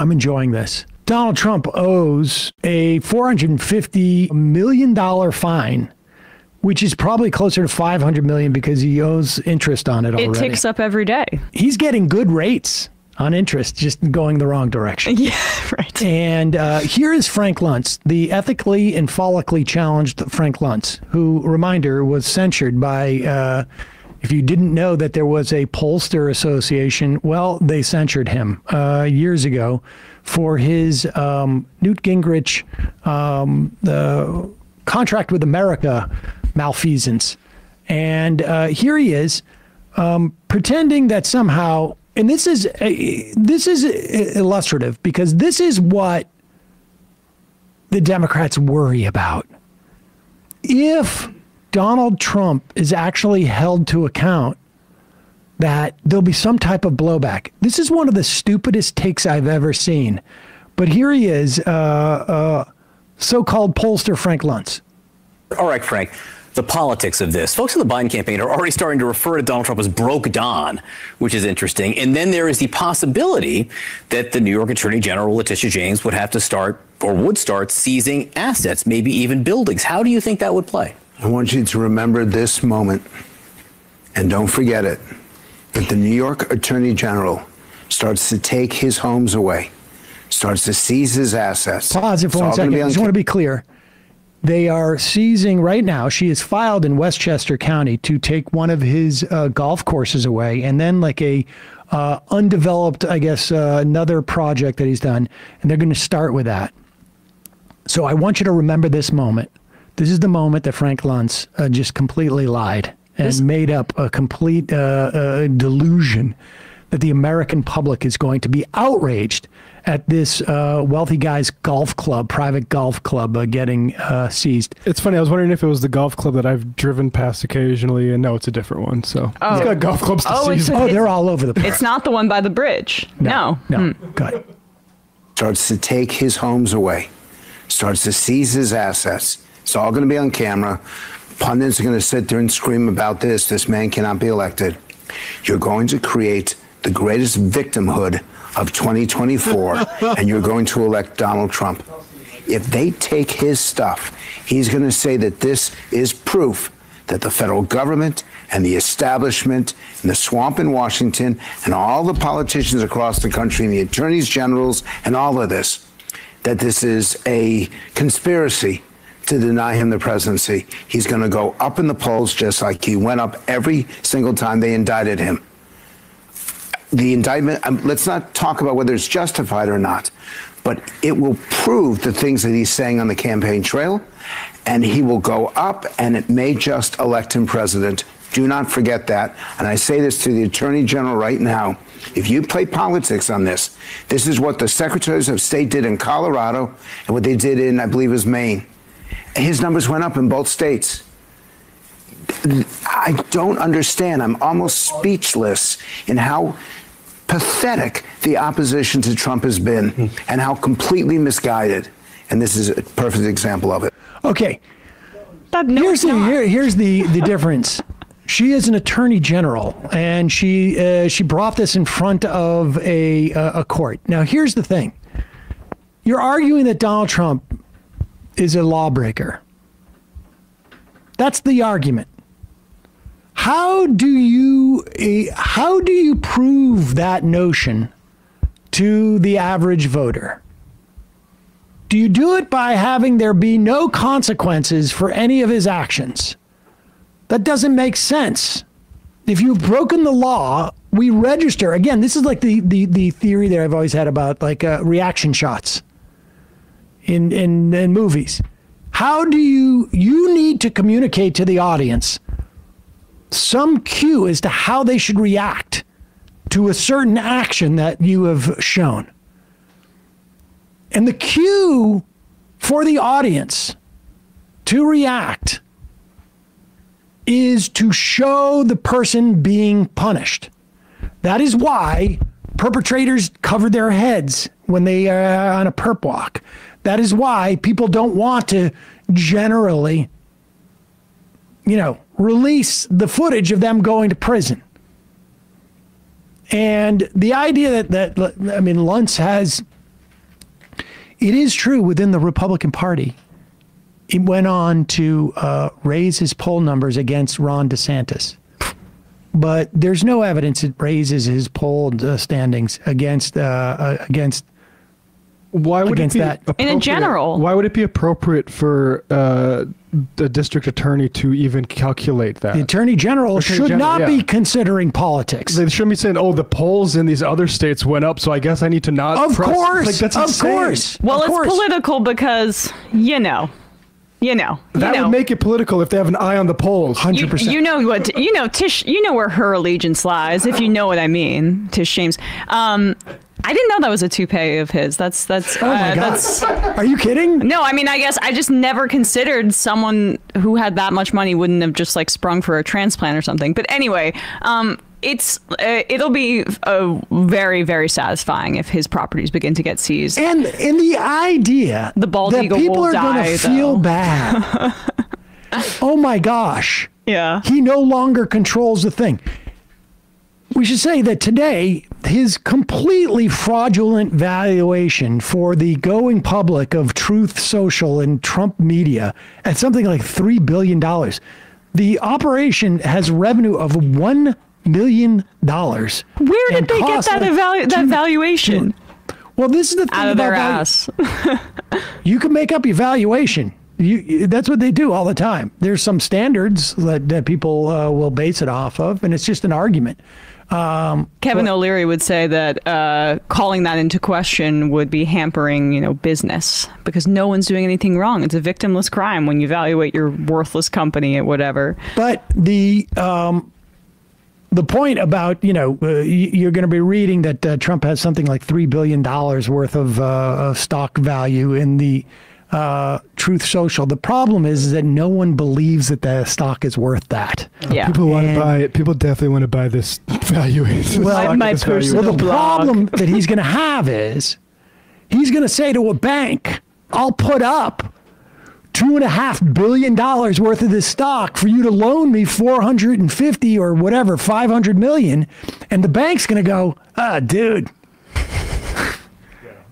I'm enjoying this. Donald Trump owes a $450 million fine, which is probably closer to 500 million because he owes interest on it already. It ticks up every day. He's getting good rates on interest, just going the wrong direction. Yeah, right. And uh, here is Frank Luntz, the ethically and follically challenged Frank Luntz, who, reminder, was censured by. Uh, if you didn't know that there was a pollster association, well, they censured him uh, years ago for his um, Newt Gingrich um, the contract with America malfeasance. And uh, here he is um, pretending that somehow, and this is uh, this is illustrative because this is what the Democrats worry about. If Donald Trump is actually held to account that there'll be some type of blowback. This is one of the stupidest takes I've ever seen. But here he is, uh, uh, so called pollster Frank Luntz. All right, Frank. The politics of this. Folks in the Biden campaign are already starting to refer to Donald Trump as broke Don, which is interesting. And then there is the possibility that the New York Attorney General, Letitia James, would have to start or would start seizing assets, maybe even buildings. How do you think that would play? I want you to remember this moment and don't forget it that the New York Attorney General starts to take his homes away, starts to seize his assets. Pause it for one second. I just want to be clear. They are seizing right now. She is filed in Westchester County to take one of his uh, golf courses away, and then like a uh, undeveloped, I guess, uh, another project that he's done, and they're going to start with that. So I want you to remember this moment. This is the moment that Frank Luntz uh, just completely lied and this- made up a complete uh, uh, delusion that the American public is going to be outraged at this uh, wealthy guy's golf club, private golf club, uh, getting uh, seized. It's funny. I was wondering if it was the golf club that I've driven past occasionally, and no, it's a different one. So oh. it's got golf clubs to oh, seize. oh, they're all over the place. It's not the one by the bridge. No, no. no. Hmm. Good. Starts to take his homes away, starts to seize his assets it's all going to be on camera. Pundits are going to sit there and scream about this. This man cannot be elected. You're going to create the greatest victimhood of 2024, and you're going to elect Donald Trump. If they take his stuff, he's going to say that this is proof that the federal government and the establishment and the swamp in Washington and all the politicians across the country and the attorneys generals and all of this, that this is a conspiracy to deny him the presidency. He's going to go up in the polls just like he went up every single time they indicted him. The indictment, um, let's not talk about whether it's justified or not, but it will prove the things that he's saying on the campaign trail, and he will go up, and it may just elect him president. Do not forget that. And I say this to the Attorney General right now. If you play politics on this, this is what the secretaries of state did in Colorado and what they did in, I believe, was Maine his numbers went up in both states. I don't understand. I'm almost speechless in how pathetic the opposition to Trump has been and how completely misguided. And this is a perfect example of it. Okay. no, here's, the, here, here's the, the difference. She is an attorney general, and she uh, she brought this in front of a uh, a court. Now, here's the thing: you're arguing that Donald Trump is a lawbreaker. That's the argument. How do you how do you prove that notion to the average voter? Do you do it by having there be no consequences for any of his actions? That doesn't make sense. If you've broken the law, we register. Again, this is like the, the, the theory that I've always had about like uh, reaction shots in, in, in movies. How do you, you need to communicate to the audience some cue as to how they should react to a certain action that you have shown. And the cue for the audience to react is to show the person being punished. That is why perpetrators cover their heads when they are on a perp walk. That is why people don't want to generally, you know, release the footage of them going to prison. And the idea that, that I mean, Luntz has it is true within the Republican Party. He went on to uh, raise his poll numbers against Ron DeSantis, but there's no evidence it raises his poll uh, standings against uh, uh, against. Why would Against it be that. In general. Why would it be appropriate for uh, the district attorney to even calculate that? The Attorney General Attorney should General, not yeah. be considering politics. they shouldn't be saying, "Oh, the polls in these other states went up, so I guess I need to not." Of trust-" course, like, that's of insane. course. Well, of it's course. political because you know, you know, you That know. would make it political if they have an eye on the polls. Hundred percent. you know what you know Tish you know where her allegiance lies if you know what I mean Tish James um I didn't know that was a toupee of his that's that's Oh my uh, God! that's Are you kidding? no I mean I guess I just never considered someone who had that much money wouldn't have just like sprung for a transplant or something but anyway um it's uh, it'll be uh, very very satisfying if his properties begin to get seized And and the idea The bald that eagle people will are die, to feel bad. oh my gosh! yeah He no longer controls the thing. We should say that today, his completely fraudulent valuation for the going public of Truth Social and Trump Media at something like $3 billion. The operation has revenue of $1 million. where did they get that evalu- that valuation Well, this is the thing out of about their ass you can make up your valuation. You, you- that's what they do all the time. There's some standards that, that people uh, will base it off of, and it's just an argument. Kevin O'Leary would say that uh, calling that into question would be hampering, you know, business because no one's doing anything wrong. It's a victimless crime when you evaluate your worthless company at whatever. But the um, the point about you know uh, you're going to be reading that uh, Trump has something like three billion dollars worth of, uh, of stock value in the uh, Truth Social. The problem is that no one believes that the stock is worth that. Yeah. People want to buy it. People definitely want to buy this valuation. Well, stock my personal- Well, the blog. problem that he's going to have is he's going to say to a bank, I'll put up two and a half billion dollars worth of this stock for you to loan me 450 or whatever, 500 million. And the bank's going to go, ah, dude,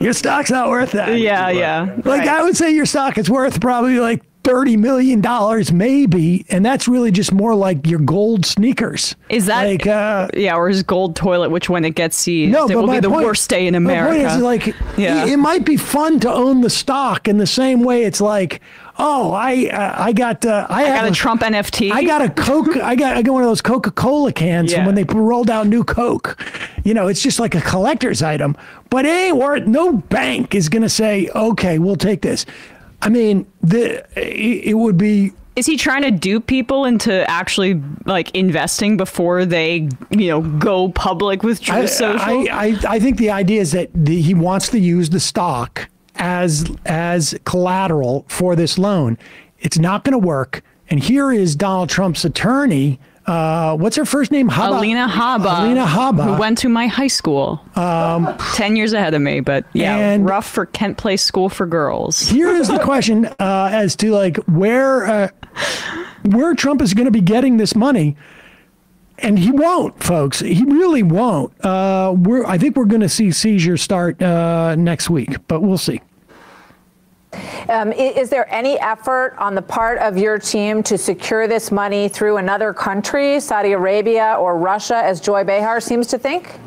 your stock's not worth that. Yeah, yeah. Like Right. I would say your stock is worth probably like thirty million dollars, maybe, and that's really just more like your gold sneakers. Is that like uh, yeah, or his gold toilet, which when it gets seized, no? it but will my be the point- worst day in my America. point is like, Yeah. it, it might be fun to own the stock in the same way. It's like, oh, I uh, I got uh, I, I have got a Trump NFT. I got a Coke. I got I got one of those Coca Cola cans from Yeah. when they rolled out new Coke. You know, it's just like a collector's item. But it ain't worth. No bank is going to say, okay, we'll take this. I mean, the it, it would be. Is he trying to dupe people into actually like investing before they, you know, go public with Truth I, Social? I, I, I think the idea is that the, he wants to use the stock as as collateral for this loan. It's not going to work. And here is Donald Trump's attorney. Uh, what's her first name? Habba? Alina Habba. Alina Habba. Who went to my high school. Um, 10 years ahead of me, but yeah, rough for Kent Place School for Girls. here is the question uh, as to like where uh, where Trump is going to be getting this money, and he won't, folks. He really won't. Uh, we're I think we're going to see seizures start uh, next week, but we'll see. Um, is there any effort on the part of your team to secure this money through another country, Saudi Arabia or Russia, as Joy Behar seems to think?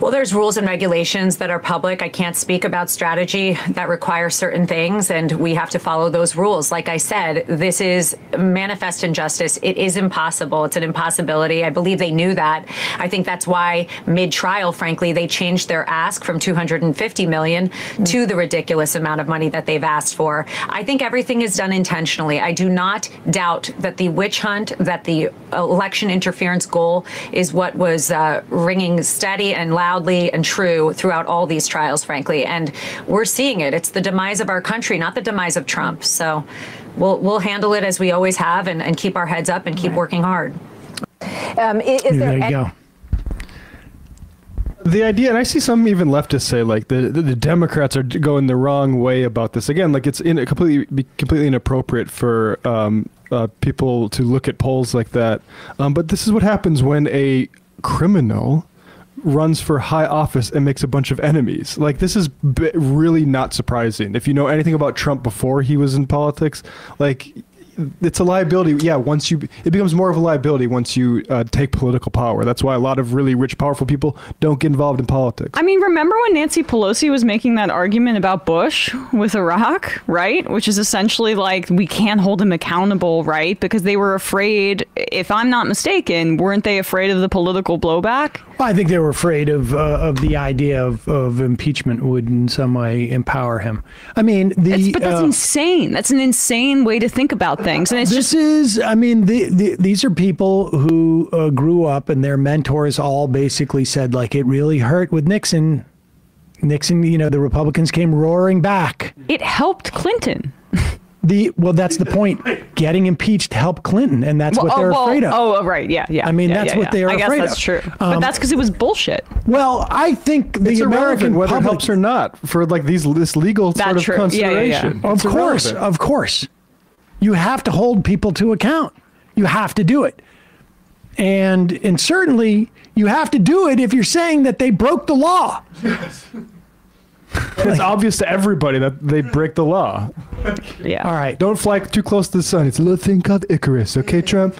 Well, there's rules and regulations that are public. I can't speak about strategy that require certain things, and we have to follow those rules. Like I said, this is manifest injustice. It is impossible. It's an impossibility. I believe they knew that. I think that's why mid-trial, frankly, they changed their ask from 250 million to the ridiculous amount of money that they've asked for. I think everything is done intentionally. I do not doubt that the witch hunt, that the election interference goal is what was uh, ringing steady and loudly and true throughout all these trials, frankly. And we're seeing it. It's the demise of our country, not the demise of Trump. So we'll we'll handle it as we always have and, and keep our heads up and keep working hard. Um, i- is there There you any- go. The idea, and I see some even leftists say like the, the the Democrats are going the wrong way about this. Again, like it's in, completely completely inappropriate for um, uh, people to look at polls like that. Um, but this is what happens when a criminal runs for high office and makes a bunch of enemies. Like this is really not surprising. If you know anything about Trump before he was in politics, like it's a liability. Yeah, once you it becomes more of a liability once you uh, take political power. That's why a lot of really rich, powerful people don't get involved in politics. I mean, remember when Nancy Pelosi was making that argument about Bush with Iraq, right? Which is essentially like we can't hold him accountable, right? Because they were afraid, if I'm not mistaken, weren't they afraid of the political blowback? Well, I think they were afraid of uh, of the idea of, of impeachment would in some way empower him. I mean, the It's- but that's uh, insane. That's an insane way to think about things. And it's this just is, I mean, the, the, these are people who uh, grew up and their mentors all basically said, like, it really hurt with Nixon. Nixon, you know, the Republicans came roaring back. it helped Clinton. The well, that's the point. Getting impeached helped Clinton, and that's what oh, they're well, afraid of. Oh, right. Yeah, yeah. I mean, yeah, that's yeah, what yeah. they are I guess afraid that's of. true. but Um, that's because it was bullshit. Well, I think the it's American whether public, it helps or not for like these this legal That's sort of true. Yeah, yeah, yeah. consideration. Of It's course, irrelevant. of course. You have to hold people to account. You have to do it. And and certainly you have to do it if you're saying that they broke the law. Yes, it's obvious to everybody that they break the law. Yeah. All right. Don't fly too close to the sun. It's a little thing called Icarus, okay, Trump?